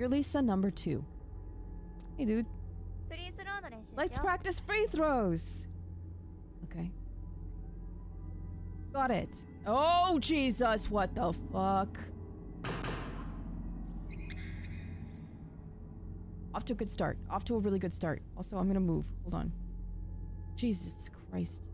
You're Lisa number two. Hey, dude. Let's practice free throws. Okay. Got it. Oh, Jesus. What the fuck? Off to a good start. Off to a really good start. Also, I'm gonna move. Hold on. Jesus Christ.